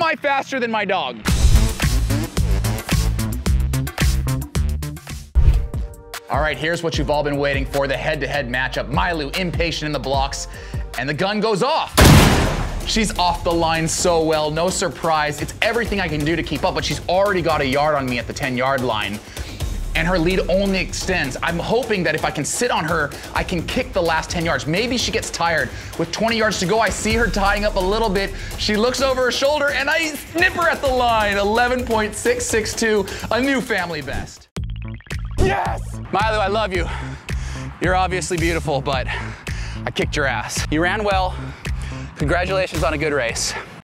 am I faster than my dog? All right, here's what you've all been waiting for, the head-to-head matchup. Maelu impatient in the blocks, and the gun goes off. She's off the line so well, no surprise. It's everything I can do to keep up, but she's already got a yard on me at the 10 yard line. And her lead only extends. I'm hoping that if I can sit on her, I can kick the last 10 yards. Maybe she gets tired. With 20 yards to go, I see her tying up a little bit. She looks over her shoulder and I snip her at the line. 11.662, a new family best. Yes! Milo, I love you. You're obviously beautiful, but I kicked your ass. You ran well. Congratulations on a good race.